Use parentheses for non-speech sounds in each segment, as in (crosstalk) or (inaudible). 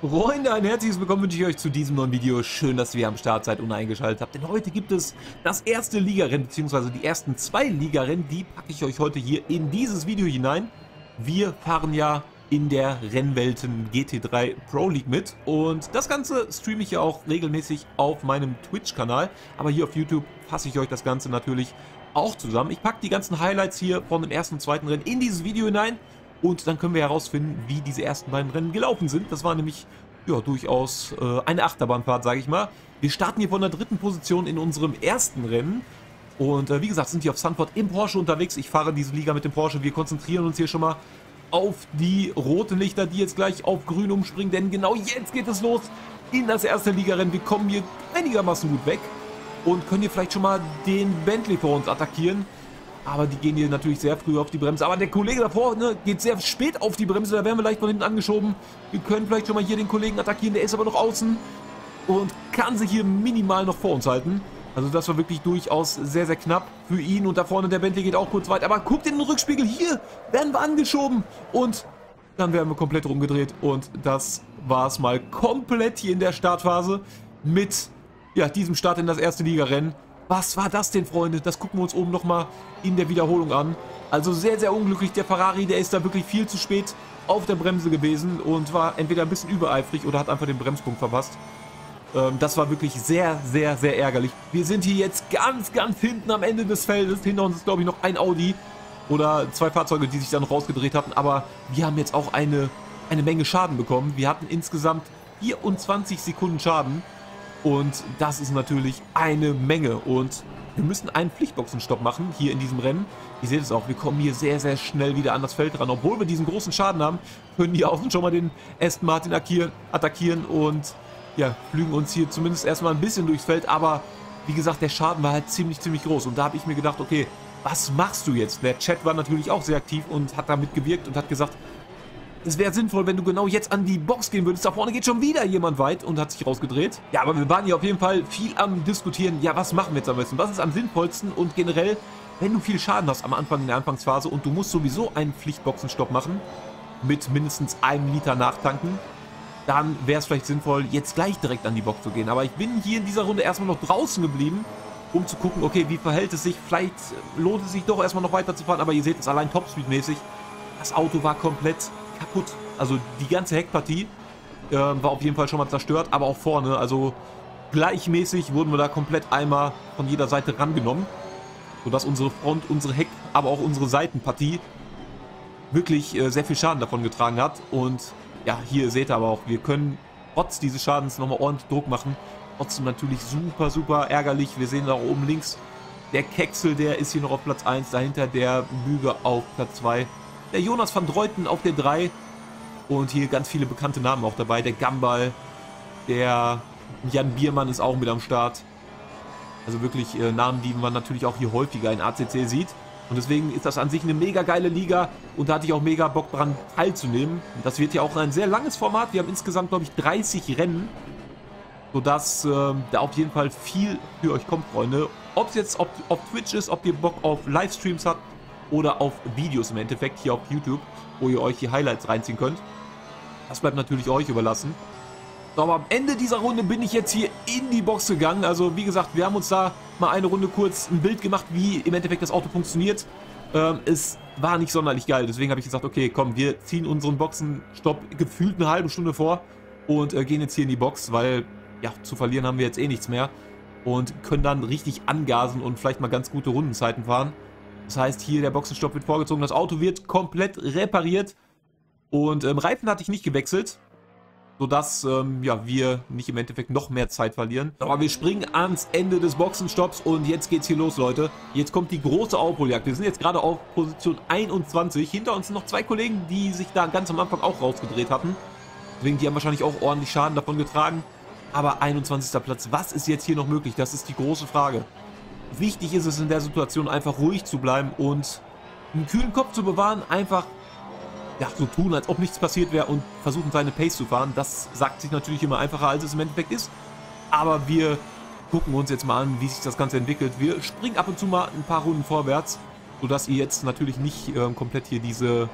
Freunde, ein herzliches Willkommen wünsche ich euch zu diesem neuen Video. Schön, dass ihr am Start seid und eingeschaltet habt, denn heute gibt es das erste Ligarennen, beziehungsweise die ersten zwei Ligarennen, die packe ich euch heute hier in dieses Video hinein. Wir fahren ja in der Rennwelten GT3 Pro League mit und das Ganze streame ich ja auch regelmäßig auf meinem Twitch-Kanal, aber hier auf YouTube fasse ich euch das Ganze natürlich auch zusammen. Ich packe die ganzen Highlights hier von dem ersten und zweiten Rennen in dieses Video hinein und dann können wir herausfinden, wie diese ersten beiden Rennen gelaufen sind. Das war nämlich ja, durchaus äh, eine Achterbahnfahrt, sage ich mal. Wir starten hier von der dritten Position in unserem ersten Rennen. Und äh, wie gesagt, sind hier auf Sanford im Porsche unterwegs. Ich fahre diese Liga mit dem Porsche. Wir konzentrieren uns hier schon mal auf die roten Lichter, die jetzt gleich auf grün umspringen. Denn genau jetzt geht es los in das erste Ligarennen. Wir kommen hier einigermaßen gut weg und können hier vielleicht schon mal den Bentley vor uns attackieren. Aber die gehen hier natürlich sehr früh auf die Bremse. Aber der Kollege davor ne, geht sehr spät auf die Bremse. Da werden wir leicht von hinten angeschoben. Wir können vielleicht schon mal hier den Kollegen attackieren. Der ist aber noch außen und kann sich hier minimal noch vor uns halten. Also das war wirklich durchaus sehr, sehr knapp für ihn. Und da vorne der Bentley geht auch kurz weit. Aber guckt in den Rückspiegel. Hier werden wir angeschoben. Und dann werden wir komplett rumgedreht. Und das war es mal komplett hier in der Startphase mit ja, diesem Start in das erste Ligarennen. Was war das denn, Freunde? Das gucken wir uns oben nochmal in der Wiederholung an. Also sehr, sehr unglücklich. Der Ferrari, der ist da wirklich viel zu spät auf der Bremse gewesen und war entweder ein bisschen übereifrig oder hat einfach den Bremspunkt verpasst. Ähm, das war wirklich sehr, sehr, sehr ärgerlich. Wir sind hier jetzt ganz, ganz hinten am Ende des Feldes. Hinter uns ist, glaube ich, noch ein Audi oder zwei Fahrzeuge, die sich dann noch rausgedreht hatten. Aber wir haben jetzt auch eine, eine Menge Schaden bekommen. Wir hatten insgesamt 24 Sekunden Schaden. Und das ist natürlich eine Menge. Und wir müssen einen Pflichtboxenstopp machen hier in diesem Rennen. Ihr seht es auch, wir kommen hier sehr, sehr schnell wieder an das Feld ran. Obwohl wir diesen großen Schaden haben, können die Außen schon mal den Aston Martin attackieren und ja, flügen uns hier zumindest erstmal ein bisschen durchs Feld. Aber wie gesagt, der Schaden war halt ziemlich, ziemlich groß. Und da habe ich mir gedacht, okay, was machst du jetzt? Der Chat war natürlich auch sehr aktiv und hat damit gewirkt und hat gesagt, es wäre sinnvoll, wenn du genau jetzt an die Box gehen würdest. Da vorne geht schon wieder jemand weit und hat sich rausgedreht. Ja, aber wir waren hier auf jeden Fall viel am diskutieren. Ja, was machen wir jetzt am besten? Was ist am sinnvollsten? Und generell, wenn du viel Schaden hast am Anfang in der Anfangsphase und du musst sowieso einen Pflichtboxenstopp machen, mit mindestens einem Liter nachtanken, dann wäre es vielleicht sinnvoll, jetzt gleich direkt an die Box zu gehen. Aber ich bin hier in dieser Runde erstmal noch draußen geblieben, um zu gucken, okay, wie verhält es sich? Vielleicht lohnt es sich doch erstmal noch weiter zu fahren, aber ihr seht es allein Topspeed-mäßig. Das Auto war komplett kaputt. Also die ganze Heckpartie äh, war auf jeden Fall schon mal zerstört, aber auch vorne. Also gleichmäßig wurden wir da komplett einmal von jeder Seite rangenommen. Sodass unsere Front, unsere Heck, aber auch unsere Seitenpartie wirklich äh, sehr viel Schaden davon getragen hat. Und ja, hier seht ihr aber auch, wir können trotz dieses Schadens nochmal ordentlich Druck machen. Trotzdem natürlich super, super ärgerlich. Wir sehen da oben links, der Keksel, der ist hier noch auf Platz 1. Dahinter der Büge auf Platz 2 der Jonas van Dreuten auf der 3 und hier ganz viele bekannte Namen auch dabei. Der Gambal, der Jan Biermann ist auch mit am Start. Also wirklich äh, Namen, die man natürlich auch hier häufiger in ACC sieht. Und deswegen ist das an sich eine mega geile Liga und da hatte ich auch mega Bock dran teilzunehmen. Das wird ja auch ein sehr langes Format. Wir haben insgesamt, glaube ich, 30 Rennen. Sodass äh, da auf jeden Fall viel für euch kommt, Freunde. Ob es jetzt auf, auf Twitch ist, ob ihr Bock auf Livestreams habt, oder auf Videos im Endeffekt hier auf YouTube, wo ihr euch die Highlights reinziehen könnt. Das bleibt natürlich euch überlassen. So, aber am Ende dieser Runde bin ich jetzt hier in die Box gegangen. Also wie gesagt, wir haben uns da mal eine Runde kurz ein Bild gemacht, wie im Endeffekt das Auto funktioniert. Ähm, es war nicht sonderlich geil, deswegen habe ich gesagt, okay, komm, wir ziehen unseren Boxenstopp gefühlt eine halbe Stunde vor und äh, gehen jetzt hier in die Box, weil ja, zu verlieren haben wir jetzt eh nichts mehr und können dann richtig angasen und vielleicht mal ganz gute Rundenzeiten fahren. Das heißt, hier der Boxenstopp wird vorgezogen, das Auto wird komplett repariert und ähm, Reifen hatte ich nicht gewechselt, sodass ähm, ja, wir nicht im Endeffekt noch mehr Zeit verlieren. Aber wir springen ans Ende des Boxenstopps und jetzt geht's hier los, Leute. Jetzt kommt die große Aufholjagd. Wir sind jetzt gerade auf Position 21. Hinter uns sind noch zwei Kollegen, die sich da ganz am Anfang auch rausgedreht hatten. Deswegen, die haben wahrscheinlich auch ordentlich Schaden davon getragen. Aber 21. Platz, was ist jetzt hier noch möglich? Das ist die große Frage. Wichtig ist es in der Situation einfach ruhig zu bleiben und einen kühlen Kopf zu bewahren, einfach ja, so tun, als ob nichts passiert wäre und versuchen seine Pace zu fahren. Das sagt sich natürlich immer einfacher, als es im Endeffekt ist. Aber wir gucken uns jetzt mal an, wie sich das Ganze entwickelt. Wir springen ab und zu mal ein paar Runden vorwärts, sodass ihr jetzt natürlich nicht äh, komplett hier diese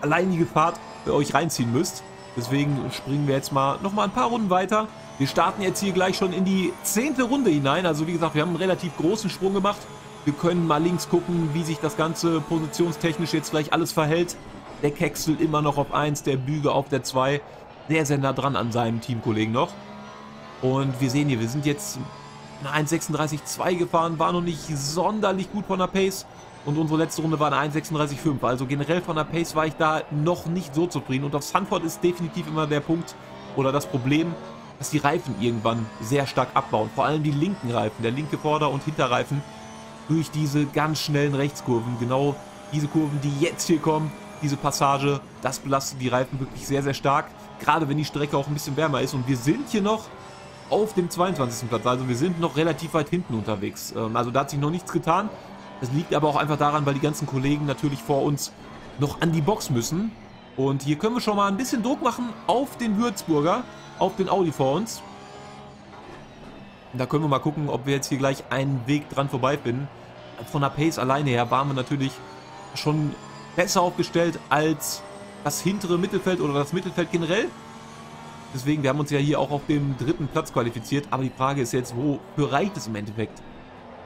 alleinige Fahrt bei euch reinziehen müsst. Deswegen springen wir jetzt mal nochmal ein paar Runden weiter. Wir starten jetzt hier gleich schon in die zehnte Runde hinein. Also wie gesagt, wir haben einen relativ großen Sprung gemacht. Wir können mal links gucken, wie sich das Ganze positionstechnisch jetzt gleich alles verhält. Der Kexel immer noch auf 1, der Büge auf der 2. Sehr, sehr nah dran an seinem Teamkollegen noch. Und wir sehen hier, wir sind jetzt eine 1.36.2 gefahren, war noch nicht sonderlich gut von der Pace. Und unsere letzte Runde war eine 1.36.5. Also generell von der Pace war ich da noch nicht so zufrieden. Und auf Sanford ist definitiv immer der Punkt oder das Problem, dass die Reifen irgendwann sehr stark abbauen. Vor allem die linken Reifen, der linke Vorder- und Hinterreifen durch diese ganz schnellen Rechtskurven. Genau diese Kurven, die jetzt hier kommen, diese Passage, das belastet die Reifen wirklich sehr, sehr stark. Gerade wenn die Strecke auch ein bisschen wärmer ist. Und wir sind hier noch auf dem 22. Platz. Also wir sind noch relativ weit hinten unterwegs. Ähm, also da hat sich noch nichts getan. Das liegt aber auch einfach daran, weil die ganzen Kollegen natürlich vor uns noch an die Box müssen. Und hier können wir schon mal ein bisschen Druck machen auf den Würzburger, auf den Audi vor uns. Da können wir mal gucken, ob wir jetzt hier gleich einen Weg dran vorbeifinden. Von der Pace alleine her waren wir natürlich schon besser aufgestellt als das hintere Mittelfeld oder das Mittelfeld generell. Deswegen, wir haben uns ja hier auch auf dem dritten Platz qualifiziert. Aber die Frage ist jetzt, wofür reicht es im Endeffekt?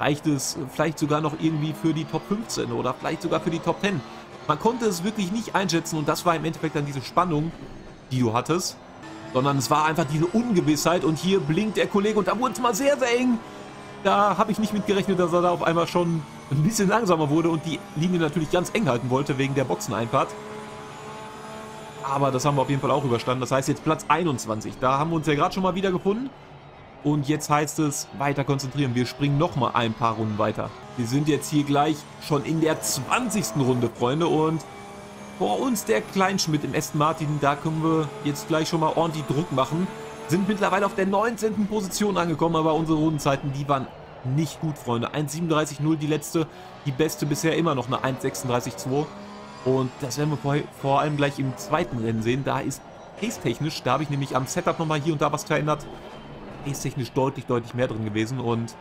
Reicht es vielleicht sogar noch irgendwie für die Top 15 oder vielleicht sogar für die Top 10? Man konnte es wirklich nicht einschätzen und das war im Endeffekt dann diese Spannung, die du hattest. Sondern es war einfach diese Ungewissheit und hier blinkt der Kollege und da wurde es mal sehr, sehr eng. Da habe ich nicht mit gerechnet, dass er da auf einmal schon ein bisschen langsamer wurde und die Linie natürlich ganz eng halten wollte wegen der Boxeneinfahrt. Aber das haben wir auf jeden Fall auch überstanden. Das heißt jetzt Platz 21. Da haben wir uns ja gerade schon mal wieder gefunden. Und jetzt heißt es, weiter konzentrieren. Wir springen nochmal ein paar Runden weiter. Wir sind jetzt hier gleich schon in der 20. Runde, Freunde. Und vor uns der Kleinschmidt im Aston Martin. Da können wir jetzt gleich schon mal ordentlich Druck machen. Sind mittlerweile auf der 19. Position angekommen, aber unsere Rundenzeiten, die waren nicht gut, Freunde. 1,37,0 die letzte, die beste bisher immer noch eine 1,36,2. Und das werden wir vor, vor allem gleich im zweiten Rennen sehen. Da ist pace-technisch, da habe ich nämlich am Setup nochmal hier und da was verändert. Pace-technisch deutlich, deutlich mehr drin gewesen. Und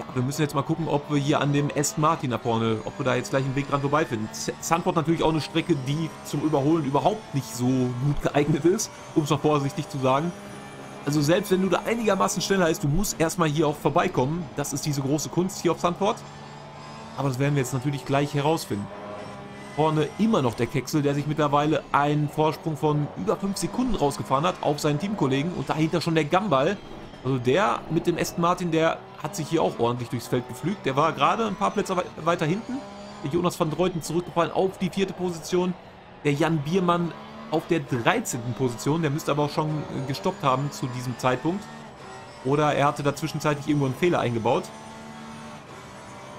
ja, wir müssen jetzt mal gucken, ob wir hier an dem Aston Martin da vorne, ob wir da jetzt gleich einen Weg dran vorbeifinden. Sandford natürlich auch eine Strecke, die zum Überholen überhaupt nicht so gut geeignet ist, um es mal vorsichtig zu sagen. Also selbst wenn du da einigermaßen schneller ist, du musst erstmal hier auch vorbeikommen. Das ist diese große Kunst hier auf Sandford. Aber das werden wir jetzt natürlich gleich herausfinden. Vorne immer noch der Kexel, der sich mittlerweile einen Vorsprung von über 5 Sekunden rausgefahren hat auf seinen Teamkollegen. Und dahinter schon der Gambal. Also der mit dem Aston Martin, der hat sich hier auch ordentlich durchs Feld geflügt. Der war gerade ein paar Plätze weiter hinten. Der Jonas van Dreuten zurückgefallen auf die vierte Position. Der Jan Biermann auf der 13. Position. Der müsste aber auch schon gestoppt haben zu diesem Zeitpunkt. Oder er hatte da zwischenzeitlich irgendwo einen Fehler eingebaut.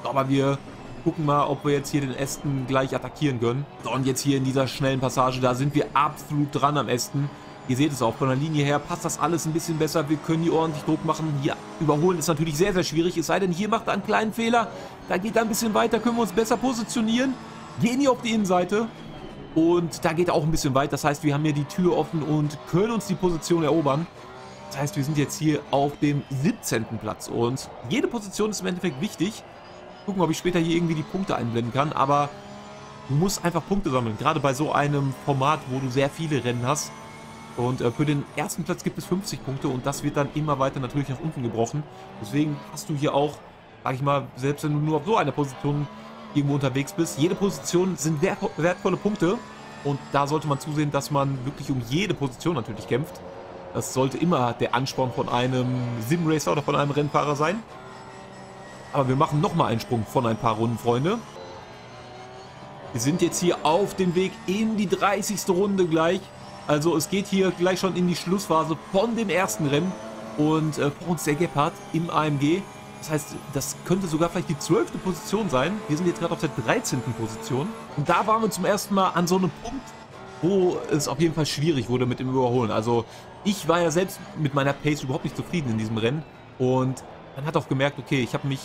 Aber wir gucken mal, ob wir jetzt hier den Ästen gleich attackieren können. So, und jetzt hier in dieser schnellen Passage, da sind wir absolut dran am Ästen. Ihr seht es auch, von der Linie her passt das alles ein bisschen besser. Wir können hier ordentlich Druck machen. Hier überholen ist natürlich sehr, sehr schwierig. Es sei denn, hier macht er einen kleinen Fehler. Da geht er ein bisschen weiter, können wir uns besser positionieren. Gehen hier auf die Innenseite. Und da geht er auch ein bisschen weit. Das heißt, wir haben hier die Tür offen und können uns die Position erobern. Das heißt, wir sind jetzt hier auf dem 17. Platz. Und jede Position ist im Endeffekt wichtig. Gucken, ob ich später hier irgendwie die Punkte einblenden kann. Aber du musst einfach Punkte sammeln. Gerade bei so einem Format, wo du sehr viele Rennen hast. Und äh, für den ersten Platz gibt es 50 Punkte. Und das wird dann immer weiter natürlich nach unten gebrochen. Deswegen hast du hier auch, sag ich mal, selbst wenn du nur auf so einer Position irgendwo unterwegs bist, jede Position sind wertvolle Punkte. Und da sollte man zusehen, dass man wirklich um jede Position natürlich kämpft. Das sollte immer der Ansporn von einem Simracer oder von einem Rennfahrer sein. Aber wir machen nochmal einen Sprung von ein paar Runden, Freunde. Wir sind jetzt hier auf dem Weg in die 30. Runde gleich. Also es geht hier gleich schon in die Schlussphase von dem ersten Rennen. Und äh, vor uns der Gepard im AMG. Das heißt, das könnte sogar vielleicht die 12. Position sein. Wir sind jetzt gerade auf der 13. Position. Und da waren wir zum ersten Mal an so einem Punkt, wo es auf jeden Fall schwierig wurde mit dem Überholen. Also ich war ja selbst mit meiner Pace überhaupt nicht zufrieden in diesem Rennen. Und man hat auch gemerkt, okay, ich habe mich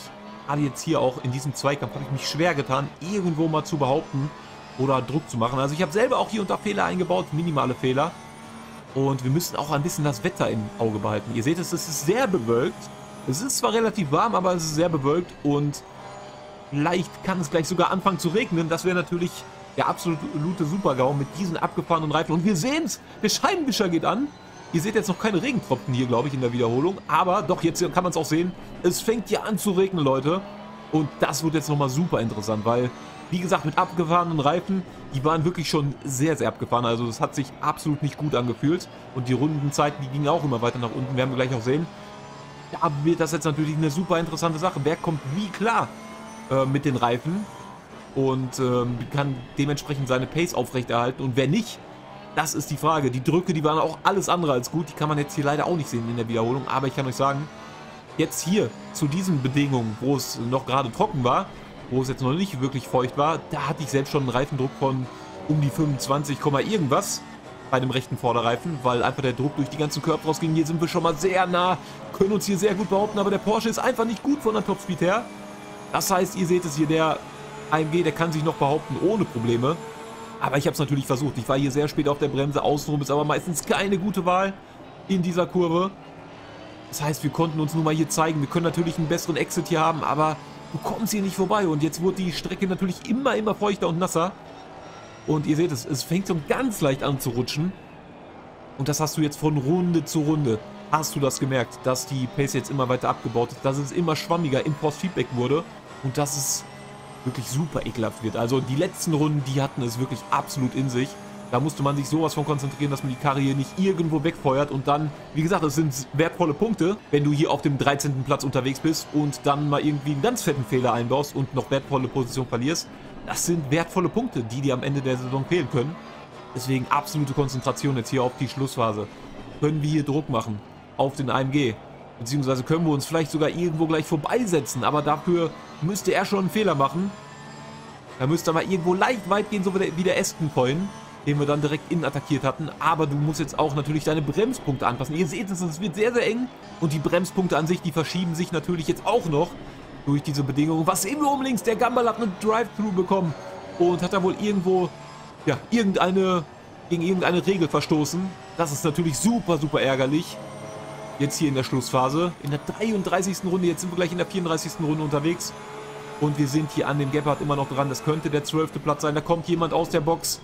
gerade jetzt hier auch in diesem Zweikampf, habe ich mich schwer getan, irgendwo mal zu behaupten oder Druck zu machen. Also ich habe selber auch hier und da Fehler eingebaut, minimale Fehler. Und wir müssen auch ein bisschen das Wetter im Auge behalten. Ihr seht es, es ist sehr bewölkt. Es ist zwar relativ warm, aber es ist sehr bewölkt und vielleicht kann es gleich sogar anfangen zu regnen. Das wäre natürlich Der absolute Super-GAU mit diesen abgefahrenen Reifen. Und wir sehen es, der Scheibenwischer geht an. Ihr seht jetzt noch keine Regentropfen hier, glaube ich, in der Wiederholung. Aber doch, jetzt kann man es auch sehen. Es fängt hier an zu regnen, Leute. Und das wird jetzt nochmal super interessant, weil, wie gesagt, mit abgefahrenen Reifen, die waren wirklich schon sehr, sehr abgefahren. Also das hat sich absolut nicht gut angefühlt. Und die Rundenzeiten, die gingen auch immer weiter nach unten. Werden wir gleich auch sehen. Da wird das jetzt natürlich eine super interessante Sache. Wer kommt wie klar äh, mit den Reifen und ähm, kann dementsprechend seine Pace aufrechterhalten. Und wer nicht, das ist die Frage. Die Drücke, die waren auch alles andere als gut. Die kann man jetzt hier leider auch nicht sehen in der Wiederholung. Aber ich kann euch sagen, jetzt hier zu diesen Bedingungen, wo es noch gerade trocken war, wo es jetzt noch nicht wirklich feucht war, da hatte ich selbst schon einen Reifendruck von um die 25, irgendwas bei dem rechten Vorderreifen, weil einfach der Druck durch die ganzen Körper rausging. Hier sind wir schon mal sehr nah, können uns hier sehr gut behaupten, aber der Porsche ist einfach nicht gut von der Topspeed her. Das heißt, ihr seht es hier, der AMG, der kann sich noch behaupten ohne Probleme. Aber ich habe es natürlich versucht. Ich war hier sehr spät auf der Bremse. Außenrum ist aber meistens keine gute Wahl in dieser Kurve. Das heißt, wir konnten uns nur mal hier zeigen. Wir können natürlich einen besseren Exit hier haben, aber du kommst hier nicht vorbei. Und jetzt wurde die Strecke natürlich immer, immer feuchter und nasser. Und ihr seht es, es fängt so ganz leicht an zu rutschen. Und das hast du jetzt von Runde zu Runde. Hast du das gemerkt, dass die Pace jetzt immer weiter abgebaut ist, dass es immer schwammiger im Post-Feedback wurde und dass es wirklich super ekelhaft wird. Also die letzten Runden, die hatten es wirklich absolut in sich. Da musste man sich sowas von konzentrieren, dass man die Karre hier nicht irgendwo wegfeuert und dann, wie gesagt, es sind wertvolle Punkte, wenn du hier auf dem 13. Platz unterwegs bist und dann mal irgendwie einen ganz fetten Fehler einbaust und noch wertvolle Position verlierst. Das sind wertvolle Punkte, die dir am Ende der Saison fehlen können. Deswegen absolute Konzentration jetzt hier auf die Schlussphase. Können wir hier Druck machen auf den AMG? Beziehungsweise können wir uns vielleicht sogar irgendwo gleich vorbeisetzen, aber dafür müsste er schon einen Fehler machen. Da müsste er mal irgendwo leicht weit gehen, so wie der, wie der Aston vorhin, den wir dann direkt innen attackiert hatten. Aber du musst jetzt auch natürlich deine Bremspunkte anpassen. Ihr seht es, es wird sehr, sehr eng. Und die Bremspunkte an sich, die verschieben sich natürlich jetzt auch noch durch diese Bedingungen. Was sehen wir oben links? Der Gumball hat eine Drive-Thru bekommen und hat da wohl irgendwo, ja, irgendeine, gegen irgendeine Regel verstoßen. Das ist natürlich super, super ärgerlich. Jetzt hier in der Schlussphase. In der 33. Runde. Jetzt sind wir gleich in der 34. Runde unterwegs. Und wir sind hier an dem Gepard immer noch dran. Das könnte der 12. Platz sein. Da kommt jemand aus der Box.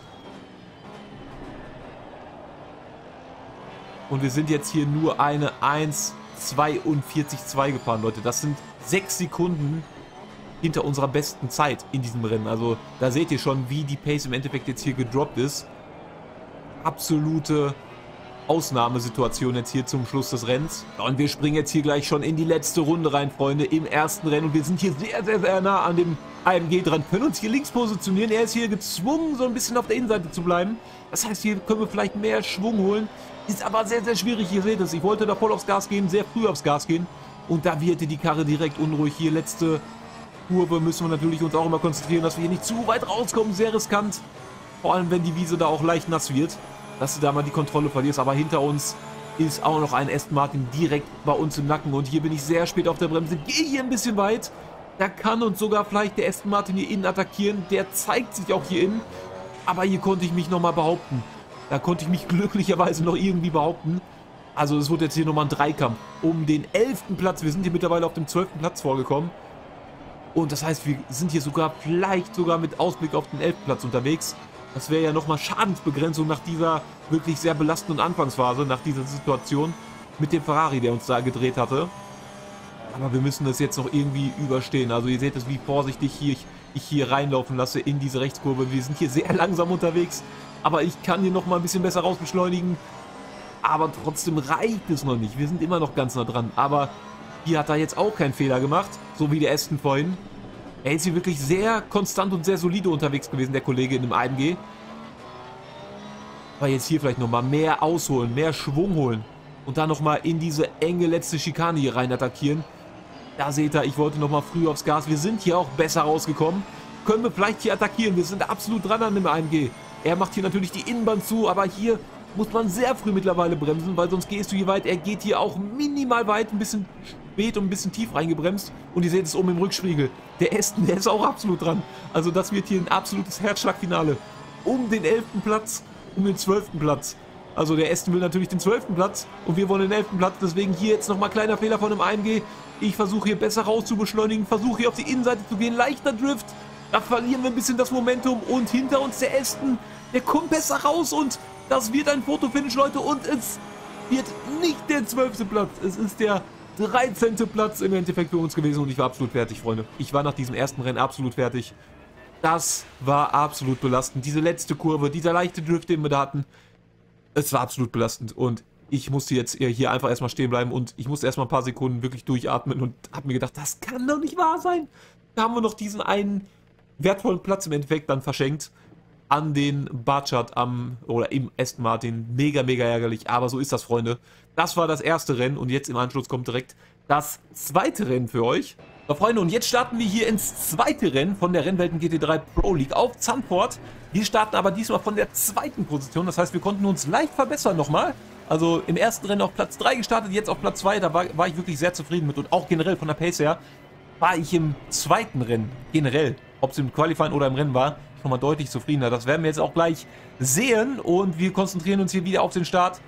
Und wir sind jetzt hier nur eine 1,42,2 gefahren, Leute. Das sind 6 Sekunden hinter unserer besten Zeit in diesem Rennen. Also da seht ihr schon, wie die Pace im Endeffekt jetzt hier gedroppt ist. Absolute Ausnahmesituation jetzt hier zum Schluss des Rennens. Und wir springen jetzt hier gleich schon in die letzte Runde rein, Freunde, im ersten Rennen. Und wir sind hier sehr, sehr, sehr nah an dem AMG dran. Können uns hier links positionieren. Er ist hier gezwungen, so ein bisschen auf der Innenseite zu bleiben. Das heißt, hier können wir vielleicht mehr Schwung holen. Ist aber sehr, sehr schwierig. Ihr seht es. Ich wollte da voll aufs Gas gehen, sehr früh aufs Gas gehen. Und da wird die Karre direkt unruhig. Hier letzte Kurve müssen wir natürlich uns auch immer konzentrieren, dass wir hier nicht zu weit rauskommen. Sehr riskant. Vor allem, wenn die Wiese da auch leicht nass wird dass du da mal die Kontrolle verlierst. Aber hinter uns ist auch noch ein Aston Martin direkt bei uns im Nacken. Und hier bin ich sehr spät auf der Bremse. Gehe hier ein bisschen weit. Da kann uns sogar vielleicht der Aston Martin hier innen attackieren. Der zeigt sich auch hier innen. Aber hier konnte ich mich nochmal behaupten. Da konnte ich mich glücklicherweise noch irgendwie behaupten. Also es wird jetzt hier nochmal ein Dreikampf um den 11. Platz. Wir sind hier mittlerweile auf dem 12. Platz vorgekommen. Und das heißt, wir sind hier sogar vielleicht sogar mit Ausblick auf den 11. Platz unterwegs. Das wäre ja nochmal Schadensbegrenzung nach dieser wirklich sehr belastenden Anfangsphase, nach dieser Situation mit dem Ferrari, der uns da gedreht hatte. Aber wir müssen das jetzt noch irgendwie überstehen. Also ihr seht es, wie vorsichtig hier ich, ich hier reinlaufen lasse in diese Rechtskurve. Wir sind hier sehr (laughs) langsam unterwegs, aber ich kann hier nochmal ein bisschen besser rausbeschleunigen. Aber trotzdem reicht es noch nicht. Wir sind immer noch ganz nah dran. Aber hier hat er jetzt auch keinen Fehler gemacht, so wie der Aston vorhin. Er ist hier wirklich sehr konstant und sehr solide unterwegs gewesen, der Kollege in dem AMG. Aber jetzt hier vielleicht nochmal mehr ausholen, mehr Schwung holen. Und dann nochmal in diese enge letzte Schikane hier rein attackieren. Da seht ihr, ich wollte nochmal früh aufs Gas. Wir sind hier auch besser rausgekommen. Können wir vielleicht hier attackieren. Wir sind absolut dran an dem AMG. Er macht hier natürlich die Innenbahn zu, aber hier muss man sehr früh mittlerweile bremsen, weil sonst gehst du hier weit. Er geht hier auch minimal weit, ein bisschen spät und ein bisschen tief reingebremst. Und ihr seht es oben im Rückspiegel. Der Aston, der ist auch absolut dran. Also das wird hier ein absolutes Herzschlagfinale. Um den 11. Platz, um den 12. Platz. Also der Aston will natürlich den 12. Platz und wir wollen den 11. Platz. Deswegen hier jetzt nochmal kleiner Fehler von dem AMG. Ich versuche hier besser rauszubeschleunigen, versuche hier auf die Innenseite zu gehen. Leichter Drift. Da verlieren wir ein bisschen das Momentum und hinter uns der Aston, der kommt besser raus und das wird ein Fotofinish, Leute. Und es wird nicht der 12. Platz, es ist der 13. Platz im Endeffekt für uns gewesen und ich war absolut fertig, Freunde. Ich war nach diesem ersten Rennen absolut fertig. Das war absolut belastend. Diese letzte Kurve, dieser leichte Drift, den wir da hatten, es war absolut belastend und ich musste jetzt hier einfach erstmal stehen bleiben und ich musste erstmal ein paar Sekunden wirklich durchatmen und habe mir gedacht, das kann doch nicht wahr sein. Da haben wir noch diesen einen wertvollen Platz im Endeffekt dann verschenkt an den Barchat am oder im Aston Martin. Mega, mega ärgerlich, aber so ist das, Freunde. Das war das erste Rennen und jetzt im Anschluss kommt direkt das zweite Rennen für euch. So, Freunde, und jetzt starten wir hier ins zweite Rennen von der Rennwelten GT3 Pro League auf Zandvoort. Wir starten aber diesmal von der zweiten Position, das heißt, wir konnten uns leicht verbessern nochmal. Also im ersten Rennen auf Platz 3 gestartet, jetzt auf Platz 2, da war, war ich wirklich sehr zufrieden mit und auch generell von der Pace her war ich im zweiten Rennen, generell, ob es im Qualifying oder im Rennen war, schon mal deutlich zufriedener. Das werden wir jetzt auch gleich sehen und wir konzentrieren uns hier wieder auf den Start.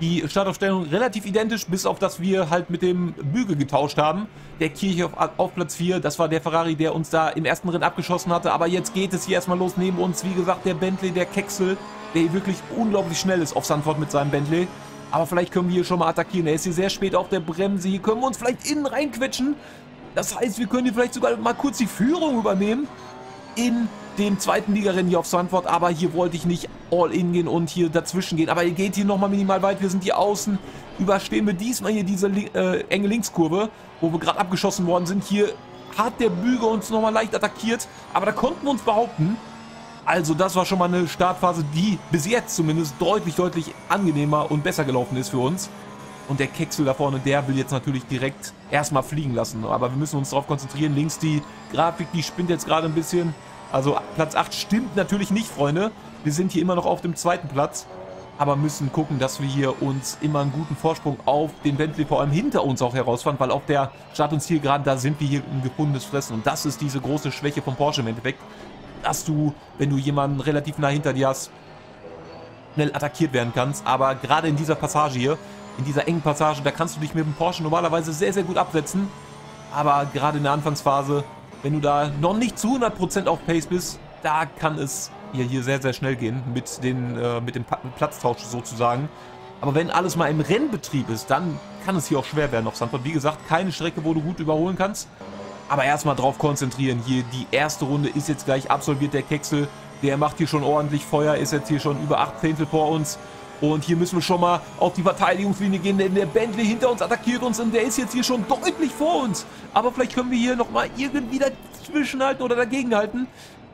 Die Startaufstellung relativ identisch, bis auf dass wir halt mit dem Bügel getauscht haben. Der Kirche auf, auf, Platz 4, das war der Ferrari, der uns da im ersten Rennen abgeschossen hatte. Aber jetzt geht es hier erstmal los neben uns. Wie gesagt, der Bentley, der Kecksel, der wirklich unglaublich schnell ist auf Sandford mit seinem Bentley. Aber vielleicht können wir hier schon mal attackieren. Er ist hier sehr spät auf der Bremse. Hier können wir uns vielleicht innen reinquetschen. Das heißt, wir können hier vielleicht sogar mal kurz die Führung übernehmen. In dem zweiten Ligarennen hier auf Sandford, aber hier wollte ich nicht all in gehen und hier dazwischen gehen. Aber ihr geht hier nochmal minimal weit, wir sind hier außen, überstehen wir diesmal hier diese äh, enge Linkskurve, wo wir gerade abgeschossen worden sind. Hier hat der Büger uns nochmal leicht attackiert, aber da konnten wir uns behaupten. Also das war schon mal eine Startphase, die bis jetzt zumindest deutlich, deutlich angenehmer und besser gelaufen ist für uns. Und der Keksel da vorne, der will jetzt natürlich direkt erstmal fliegen lassen. Aber wir müssen uns darauf konzentrieren. Links die Grafik, die spinnt jetzt gerade ein bisschen. Also Platz 8 stimmt natürlich nicht, Freunde. Wir sind hier immer noch auf dem zweiten Platz. Aber müssen gucken, dass wir hier uns immer einen guten Vorsprung auf den Bentley, vor allem hinter uns auch herausfahren. Weil auf der Start- und Zielgeraden, da sind wir hier ein gefundenes Fressen. Und das ist diese große Schwäche vom Porsche im Endeffekt. Dass du, wenn du jemanden relativ nah hinter dir hast, schnell attackiert werden kannst. Aber gerade in dieser Passage hier, in dieser engen Passage, da kannst du dich mit dem Porsche normalerweise sehr, sehr gut absetzen. Aber gerade in der Anfangsphase wenn du da noch nicht zu 100% auf Pace bist, da kann es hier, hier sehr, sehr schnell gehen mit, den, äh, mit dem Platztausch sozusagen. Aber wenn alles mal im Rennbetrieb ist, dann kann es hier auch schwer werden auf Sandford. Wie gesagt, keine Strecke, wo du gut überholen kannst. Aber erstmal drauf konzentrieren. Hier die erste Runde ist jetzt gleich absolviert. Der Keksel, der macht hier schon ordentlich Feuer, ist jetzt hier schon über 8 Zehntel vor uns. Und hier müssen wir schon mal auf die Verteidigungslinie gehen, denn der Bentley hinter uns attackiert uns und der ist jetzt hier schon deutlich vor uns. Aber vielleicht können wir hier nochmal irgendwie dazwischenhalten oder dagegenhalten.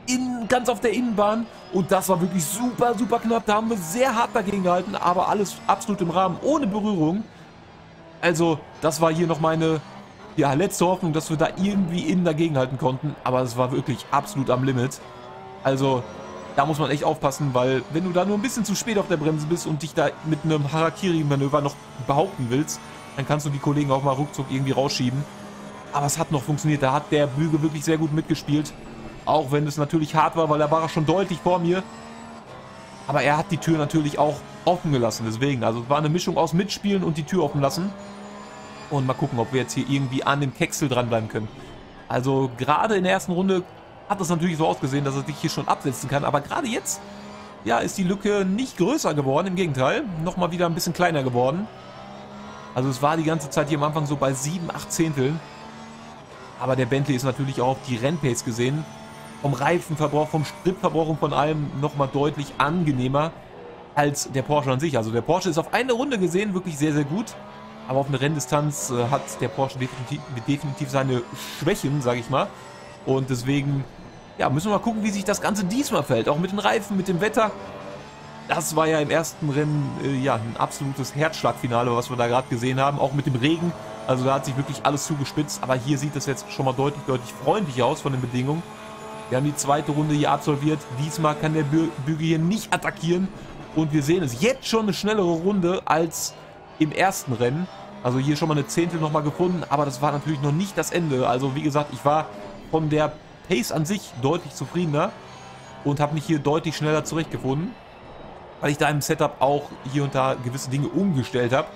In, ganz auf der Innenbahn. Und das war wirklich super, super knapp. Da haben wir sehr hart dagegen gehalten, aber alles absolut im Rahmen, ohne Berührung. Also, das war hier noch meine ja, letzte Hoffnung, dass wir da irgendwie innen dagegenhalten konnten. Aber es war wirklich absolut am Limit. Also, da muss man echt aufpassen, weil wenn du da nur ein bisschen zu spät auf der Bremse bist und dich da mit einem Harakiri-Manöver noch behaupten willst, dann kannst du die Kollegen auch mal ruckzuck irgendwie rausschieben. Aber es hat noch funktioniert, da hat der Büge wirklich sehr gut mitgespielt. Auch wenn es natürlich hart war, weil er war schon deutlich vor mir. Aber er hat die Tür natürlich auch offen gelassen, deswegen. Also es war eine Mischung aus Mitspielen und die Tür offen lassen. Und mal gucken, ob wir jetzt hier irgendwie an dem Keksel dranbleiben können. Also gerade in der ersten Runde hat es natürlich so ausgesehen, dass er sich hier schon absetzen kann. Aber gerade jetzt, ja, ist die Lücke nicht größer geworden. Im Gegenteil, nochmal wieder ein bisschen kleiner geworden. Also es war die ganze Zeit hier am Anfang so bei 7, 8 Zehnteln. Aber der Bentley ist natürlich auch auf die Rennpace gesehen. Vom Reifenverbrauch, vom Spritverbrauch und von allem nochmal deutlich angenehmer als der Porsche an sich. Also der Porsche ist auf eine Runde gesehen wirklich sehr, sehr gut. Aber auf eine Renndistanz äh, hat der Porsche definitiv, definitiv seine Schwächen, sage ich mal. Und deswegen ja, müssen wir mal gucken, wie sich das Ganze diesmal fällt. Auch mit den Reifen, mit dem Wetter. Das war ja im ersten Rennen äh, ja, ein absolutes Herzschlagfinale, was wir da gerade gesehen haben. Auch mit dem Regen. Also da hat sich wirklich alles zugespitzt. Aber hier sieht es jetzt schon mal deutlich, deutlich freundlicher aus von den Bedingungen. Wir haben die zweite Runde hier absolviert. Diesmal kann der Bügel hier nicht attackieren. Und wir sehen es jetzt schon eine schnellere Runde als im ersten Rennen. Also hier schon mal eine Zehntel nochmal gefunden. Aber das war natürlich noch nicht das Ende. Also wie gesagt, ich war von der Pace an sich deutlich zufriedener und habe mich hier deutlich schneller zurechtgefunden, weil ich da im Setup auch hier und da gewisse Dinge umgestellt habe.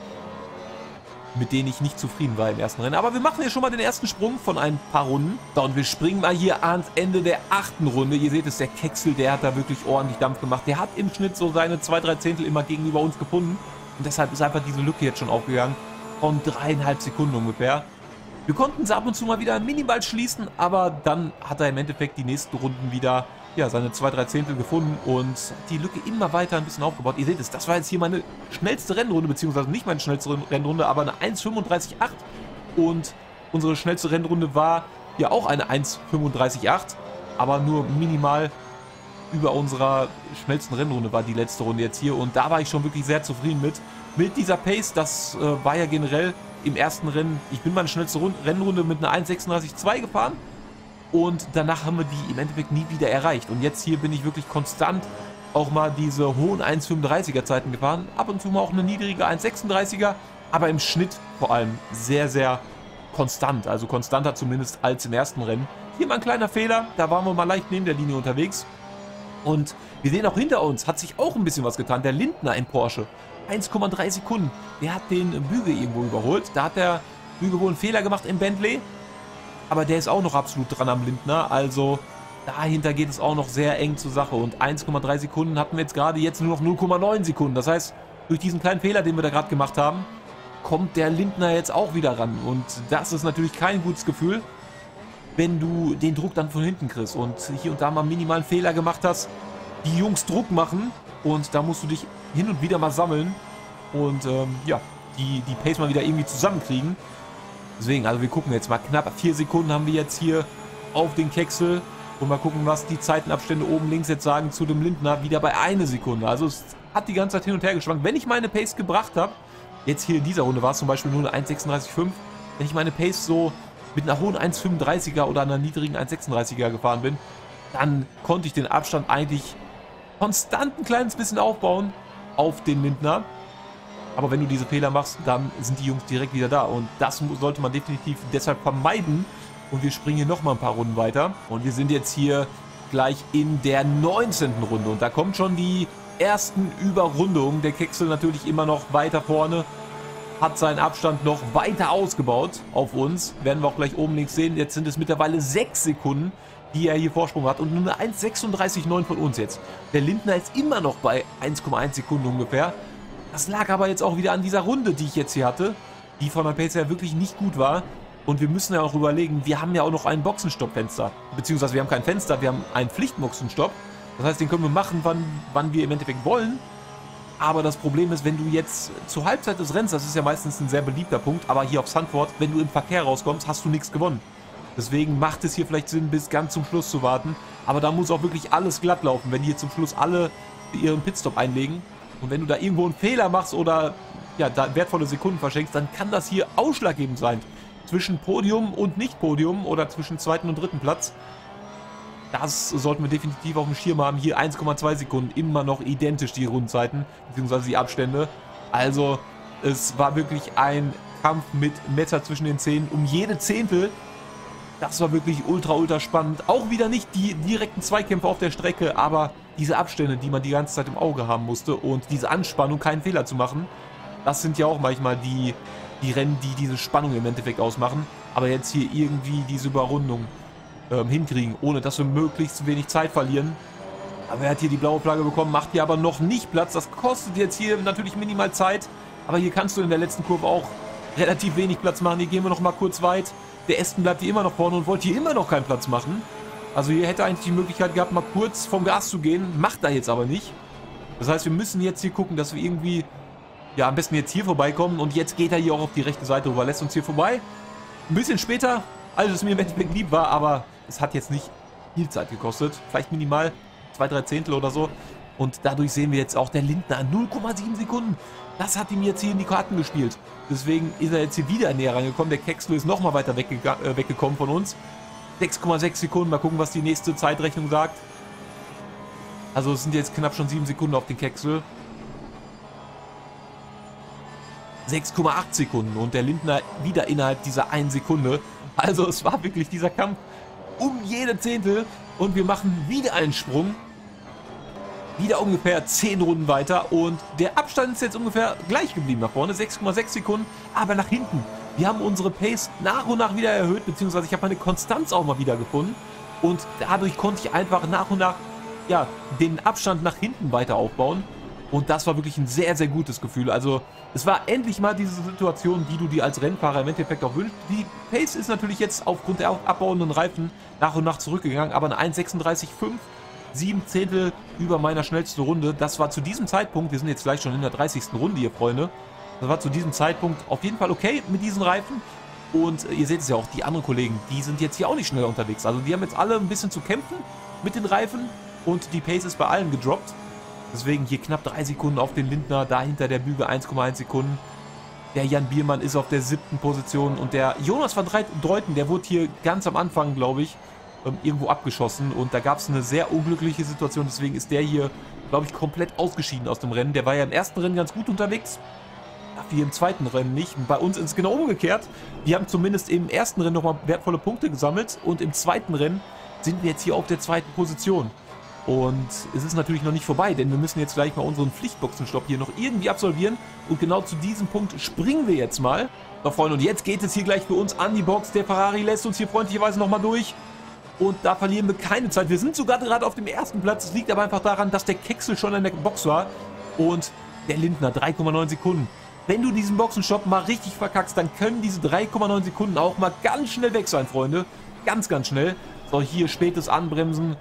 mit denen ich nicht zufrieden war im ersten Rennen. Aber wir machen hier schon mal den ersten Sprung von ein paar Runden. So, und wir springen mal hier ans Ende der achten Runde. Ihr seht es, der Keksel, der hat da wirklich ordentlich Dampf gemacht. Der hat im Schnitt so seine zwei, drei Zehntel immer gegenüber uns gefunden. Und deshalb ist einfach diese Lücke jetzt schon aufgegangen. Von dreieinhalb Sekunden ungefähr. Wir konnten es ab und zu mal wieder minimal schließen, aber dann hat er im Endeffekt die nächsten Runden wieder ja, seine zwei, drei Zehntel gefunden und die Lücke immer weiter ein bisschen aufgebaut. Ihr seht es, das war jetzt hier meine schnellste Rennrunde, beziehungsweise nicht meine schnellste Rennrunde, aber eine 1,35,8 und unsere schnellste Rennrunde war ja auch eine 1,35,8, aber nur minimal über unserer schnellsten Rennrunde war die letzte Runde jetzt hier und da war ich schon wirklich sehr zufrieden mit. Mit dieser Pace, das äh, war ja generell im ersten Rennen, ich bin meine schnellste Rund Rennrunde mit einer 1.36.2 gefahren und danach haben wir die im Endeffekt nie wieder erreicht. Und jetzt hier bin ich wirklich konstant auch mal diese hohen 1.35er Zeiten gefahren, ab und zu mal auch eine niedrige 1.36er, aber im Schnitt vor allem sehr, sehr konstant, also konstanter zumindest als im ersten Rennen. Hier mal ein kleiner Fehler, da waren wir mal leicht neben der Linie unterwegs. Und wir sehen auch hinter uns, hat sich auch ein bisschen was getan, der Lindner in Porsche. 1,3 Sekunden. Der hat den Bügel irgendwo überholt. Da hat der Bügel wohl einen Fehler gemacht im Bentley. Aber der ist auch noch absolut dran am Lindner. Also dahinter geht es auch noch sehr eng zur Sache. Und 1,3 Sekunden hatten wir jetzt gerade, jetzt nur noch 0,9 Sekunden. Das heißt, durch diesen kleinen Fehler, den wir da gerade gemacht haben, kommt der Lindner jetzt auch wieder ran. Und das ist natürlich kein gutes Gefühl, wenn du den Druck dann von hinten kriegst und hier und da mal minimalen Fehler gemacht hast. Die Jungs Druck machen und da musst du dich hin und wieder mal sammeln und ähm, ja, die, die Pace mal wieder irgendwie zusammenkriegen. Deswegen, also wir gucken jetzt mal. Knapp vier Sekunden haben wir jetzt hier auf den Keksel. Und mal gucken, was die Zeitenabstände oben links jetzt sagen zu dem Lindner. Wieder bei einer Sekunde. Also es hat die ganze Zeit hin und her geschwankt. Wenn ich meine Pace gebracht habe, jetzt hier in dieser Runde war es zum Beispiel nur eine 1,36,5. Wenn ich meine Pace so mit einer hohen 1,35er oder einer niedrigen 1,36er gefahren bin, dann konnte ich den Abstand eigentlich konstant ein kleines bisschen aufbauen auf den Lindner. Aber wenn du diese Fehler machst, dann sind die Jungs direkt wieder da. Und das sollte man definitiv deshalb vermeiden. Und wir springen hier nochmal ein paar Runden weiter. Und wir sind jetzt hier gleich in der 19. Runde. Und da kommt schon die ersten Überrundungen. Der Keksel natürlich immer noch weiter vorne. Hat seinen Abstand noch weiter ausgebaut auf uns. Werden wir auch gleich oben links sehen. Jetzt sind es mittlerweile 6 Sekunden die er hier Vorsprung hat. Und nur eine 1,36,9 von uns jetzt. Der Lindner ist immer noch bei 1,1 Sekunden ungefähr. Das lag aber jetzt auch wieder an dieser Runde, die ich jetzt hier hatte, die von der Pace her wirklich nicht gut war. Und wir müssen ja auch überlegen, wir haben ja auch noch ein Boxenstoppfenster. Beziehungsweise wir haben kein Fenster, wir haben einen Pflichtboxenstopp. Das heißt, den können wir machen, wann, wann wir im Endeffekt wollen. Aber das Problem ist, wenn du jetzt zur Halbzeit des Rennens, das ist ja meistens ein sehr beliebter Punkt, aber hier auf Sandford, wenn du im Verkehr rauskommst, hast du nichts gewonnen. Deswegen macht es hier vielleicht Sinn, bis ganz zum Schluss zu warten. Aber da muss auch wirklich alles glatt laufen, wenn hier zum Schluss alle ihren Pitstop einlegen. Und wenn du da irgendwo einen Fehler machst oder ja, da wertvolle Sekunden verschenkst, dann kann das hier ausschlaggebend sein. Zwischen Podium und Nicht-Podium oder zwischen zweiten und dritten Platz. Das sollten wir definitiv auf dem Schirm haben. Hier 1,2 Sekunden, immer noch identisch die Rundzeiten, beziehungsweise die Abstände. Also es war wirklich ein Kampf mit Messer zwischen den Zähnen um jede Zehntel das war wirklich ultra, ultra spannend. Auch wieder nicht die direkten Zweikämpfe auf der Strecke, aber diese Abstände, die man die ganze Zeit im Auge haben musste und diese Anspannung, keinen Fehler zu machen, das sind ja auch manchmal die, die Rennen, die diese Spannung im Endeffekt ausmachen. Aber jetzt hier irgendwie diese Überrundung ähm, hinkriegen, ohne dass wir möglichst wenig Zeit verlieren. Aber er hat hier die blaue Flagge bekommen, macht hier aber noch nicht Platz. Das kostet jetzt hier natürlich minimal Zeit. Aber hier kannst du in der letzten Kurve auch relativ wenig Platz machen. Hier gehen wir noch mal kurz weit. Der Aston bleibt hier immer noch vorne und wollte hier immer noch keinen Platz machen. Also hier hätte eigentlich die Möglichkeit gehabt, mal kurz vom Gas zu gehen. Macht er jetzt aber nicht. Das heißt, wir müssen jetzt hier gucken, dass wir irgendwie, ja, am besten jetzt hier vorbeikommen. Und jetzt geht er hier auch auf die rechte Seite rüber, lässt uns hier vorbei. Ein bisschen später, als es mir im Endeffekt lieb war, aber es hat jetzt nicht viel Zeit gekostet. Vielleicht minimal zwei, drei Zehntel oder so. Und dadurch sehen wir jetzt auch der Lindner 0,7 Sekunden. Das hat ihm jetzt hier in die Karten gespielt. Deswegen ist er jetzt hier wieder näher rangekommen. Der Kexler ist nochmal weiter äh, weggekommen von uns. 6,6 Sekunden. Mal gucken, was die nächste Zeitrechnung sagt. Also es sind jetzt knapp schon 7 Sekunden auf den Kexel. 6,8 Sekunden und der Lindner wieder innerhalb dieser 1 Sekunde. Also es war wirklich dieser Kampf um jede Zehntel und wir machen wieder einen Sprung. Wieder ungefähr 10 Runden weiter und der Abstand ist jetzt ungefähr gleich geblieben nach vorne, 6,6 Sekunden, aber nach hinten. Wir haben unsere Pace nach und nach wieder erhöht, beziehungsweise ich habe meine Konstanz auch mal wieder gefunden und dadurch konnte ich einfach nach und nach ja, den Abstand nach hinten weiter aufbauen und das war wirklich ein sehr, sehr gutes Gefühl. Also es war endlich mal diese Situation, die du dir als Rennfahrer im Endeffekt auch wünschst. Die Pace ist natürlich jetzt aufgrund der abbauenden Reifen nach und nach zurückgegangen, aber eine 1,36,5 sieben Zehntel über meiner schnellsten Runde. Das war zu diesem Zeitpunkt, wir sind jetzt gleich schon in der 30. Runde hier, Freunde. Das war zu diesem Zeitpunkt auf jeden Fall okay mit diesen Reifen. Und ihr seht es ja auch, die anderen Kollegen, die sind jetzt hier auch nicht schneller unterwegs. Also die haben jetzt alle ein bisschen zu kämpfen mit den Reifen und die Pace ist bei allen gedroppt. Deswegen hier knapp 3 Sekunden auf den Lindner, dahinter der Büge 1,1 Sekunden. Der Jan Biermann ist auf der siebten Position und der Jonas van Dreuten, der wurde hier ganz am Anfang, glaube ich, ähm, irgendwo abgeschossen und da gab es eine sehr unglückliche Situation, deswegen ist der hier, glaube ich, komplett ausgeschieden aus dem Rennen. Der war ja im ersten Rennen ganz gut unterwegs, dafür im zweiten Rennen nicht. Bei uns ist es genau umgekehrt. Wir haben zumindest im ersten Rennen nochmal wertvolle Punkte gesammelt und im zweiten Rennen sind wir jetzt hier auf der zweiten Position. Und es ist natürlich noch nicht vorbei, denn wir müssen jetzt gleich mal unseren Pflichtboxenstopp hier noch irgendwie absolvieren. Und genau zu diesem Punkt springen wir jetzt mal. So, Freunde, und jetzt geht es hier gleich für uns an die Box. Der Ferrari lässt uns hier freundlicherweise nochmal durch. Und da verlieren wir keine Zeit. Wir sind sogar gerade auf dem ersten Platz. Es liegt aber einfach daran, dass der Keksel schon in der Box war. Und der Lindner 3,9 Sekunden. Wenn du diesen Boxenstopp mal richtig verkackst, dann können diese 3,9 Sekunden auch mal ganz schnell weg sein, Freunde. Ganz, ganz schnell. So, hier spätes Anbremsen.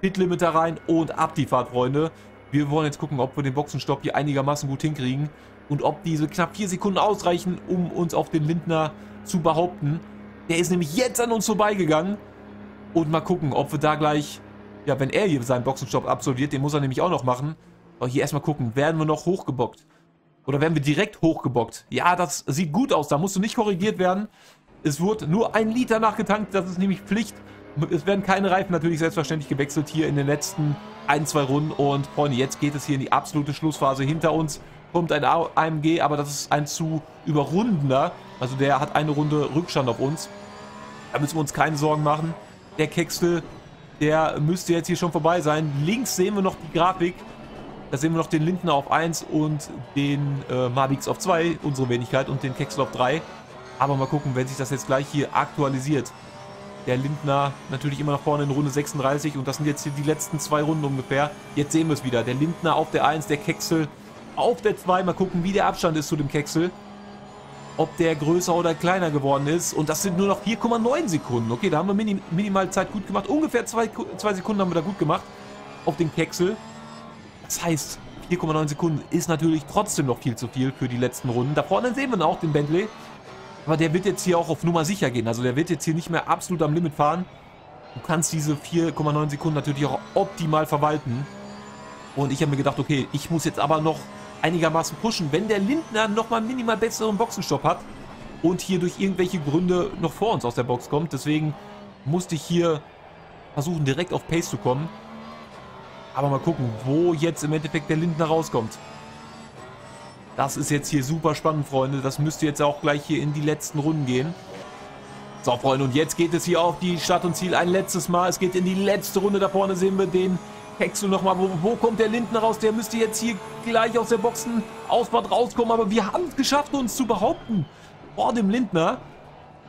Pitlimiter rein und ab die Fahrt, Freunde. Wir wollen jetzt gucken, ob wir den Boxenstopp hier einigermaßen gut hinkriegen und ob diese knapp vier Sekunden ausreichen, um uns auf den Lindner zu behaupten. Der ist nämlich jetzt an uns vorbeigegangen und mal gucken, ob wir da gleich, ja, wenn er hier seinen Boxenstopp absolviert, den muss er nämlich auch noch machen. Aber hier erstmal gucken, werden wir noch hochgebockt? Oder werden wir direkt hochgebockt? Ja, das sieht gut aus, da musst du nicht korrigiert werden. Es wurde nur ein Liter nachgetankt, das ist nämlich Pflicht. Es werden keine Reifen natürlich selbstverständlich gewechselt hier in den letzten ein, zwei Runden. Und Freunde, jetzt geht es hier in die absolute Schlussphase. Hinter uns kommt ein AMG, aber das ist ein zu überrundender. Also der hat eine Runde Rückstand auf uns. Da müssen wir uns keine Sorgen machen. Der Keksel, der müsste jetzt hier schon vorbei sein. Links sehen wir noch die Grafik. Da sehen wir noch den Lindner auf 1 und den äh, Mavix auf 2, unsere Wenigkeit, und den Keksel auf 3. Aber mal gucken, wenn sich das jetzt gleich hier aktualisiert. Der Lindner natürlich immer nach vorne in Runde 36 und das sind jetzt hier die letzten zwei Runden ungefähr. Jetzt sehen wir es wieder. Der Lindner auf der 1, der Keksel auf der 2. Mal gucken, wie der Abstand ist zu dem Keksel. Ob der größer oder kleiner geworden ist. Und das sind nur noch 4,9 Sekunden. Okay, da haben wir minim minimal Zeit gut gemacht. Ungefähr 2 Sekunden haben wir da gut gemacht auf den Keksel. Das heißt, 4,9 Sekunden ist natürlich trotzdem noch viel zu viel für die letzten Runden. Da vorne sehen wir noch den Bentley. Aber der wird jetzt hier auch auf Nummer sicher gehen. Also der wird jetzt hier nicht mehr absolut am Limit fahren. Du kannst diese 4,9 Sekunden natürlich auch optimal verwalten. Und ich habe mir gedacht, okay, ich muss jetzt aber noch einigermaßen pushen. Wenn der Lindner nochmal minimal besseren Boxenstopp hat und hier durch irgendwelche Gründe noch vor uns aus der Box kommt. Deswegen musste ich hier versuchen, direkt auf Pace zu kommen. Aber mal gucken, wo jetzt im Endeffekt der Lindner rauskommt. Das ist jetzt hier super spannend, Freunde. Das müsste jetzt auch gleich hier in die letzten Runden gehen. So, Freunde, und jetzt geht es hier auf die Stadt und Ziel ein letztes Mal. Es geht in die letzte Runde. Da vorne sehen wir den Hexel nochmal. Wo, wo kommt der Lindner raus? Der müsste jetzt hier gleich aus der Boxenausfahrt rauskommen. Aber wir haben es geschafft, uns zu behaupten vor dem Lindner.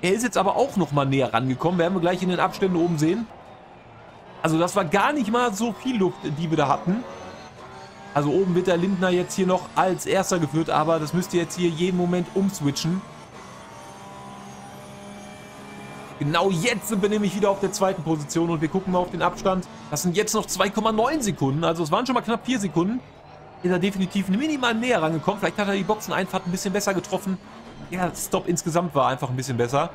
Er ist jetzt aber auch nochmal näher rangekommen. Werden wir gleich in den Abständen oben sehen. Also das war gar nicht mal so viel Luft, die wir da hatten. Also oben wird der Lindner jetzt hier noch als erster geführt, aber das müsst ihr jetzt hier jeden Moment umswitchen. Genau jetzt sind wir nämlich wieder auf der zweiten Position und wir gucken mal auf den Abstand. Das sind jetzt noch 2,9 Sekunden, also es waren schon mal knapp 4 Sekunden. Ist er definitiv minimal näher rangekommen. Vielleicht hat er die Boxeneinfahrt ein bisschen besser getroffen. Ja, Stop insgesamt war einfach ein bisschen besser.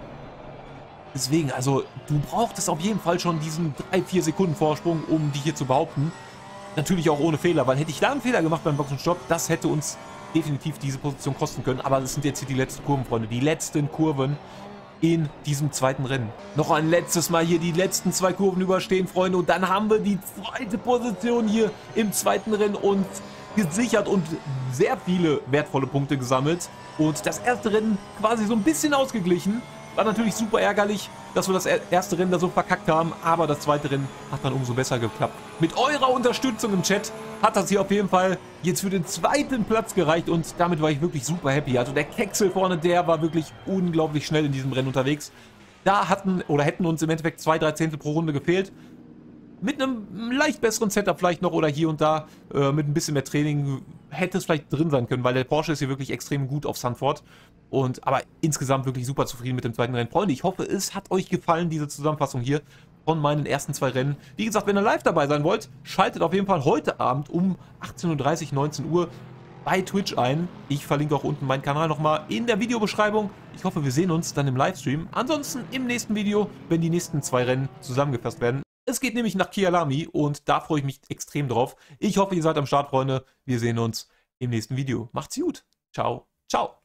Deswegen, also du brauchtest auf jeden Fall schon diesen 3-4 Sekunden Vorsprung, um dich hier zu behaupten. Natürlich auch ohne Fehler, weil hätte ich da einen Fehler gemacht beim Boxenstopp, das hätte uns definitiv diese Position kosten können. Aber das sind jetzt hier die letzten Kurven, Freunde. Die letzten Kurven in diesem zweiten Rennen. Noch ein letztes Mal hier die letzten zwei Kurven überstehen, Freunde. Und dann haben wir die zweite Position hier im zweiten Rennen und gesichert und sehr viele wertvolle Punkte gesammelt. Und das erste Rennen quasi so ein bisschen ausgeglichen. War natürlich super ärgerlich, dass wir das erste Rennen da so verkackt haben, aber das zweite Rennen hat dann umso besser geklappt. Mit eurer Unterstützung im Chat hat das hier auf jeden Fall jetzt für den zweiten Platz gereicht und damit war ich wirklich super happy. Also der Keksel vorne, der war wirklich unglaublich schnell in diesem Rennen unterwegs. Da hatten oder hätten uns im Endeffekt zwei, drei Zehntel pro Runde gefehlt mit einem leicht besseren Setup vielleicht noch oder hier und da äh, mit ein bisschen mehr Training hätte es vielleicht drin sein können, weil der Porsche ist hier wirklich extrem gut auf Sandford. Und aber insgesamt wirklich super zufrieden mit dem zweiten Rennen. Freunde, ich hoffe, es hat euch gefallen, diese Zusammenfassung hier von meinen ersten zwei Rennen. Wie gesagt, wenn ihr live dabei sein wollt, schaltet auf jeden Fall heute Abend um 18.30 Uhr, 19 Uhr bei Twitch ein. Ich verlinke auch unten meinen Kanal nochmal in der Videobeschreibung. Ich hoffe, wir sehen uns dann im Livestream. Ansonsten im nächsten Video, wenn die nächsten zwei Rennen zusammengefasst werden. Es geht nämlich nach Kialami und da freue ich mich extrem drauf. Ich hoffe, ihr seid am Start, Freunde. Wir sehen uns im nächsten Video. Macht's gut. Ciao. Ciao.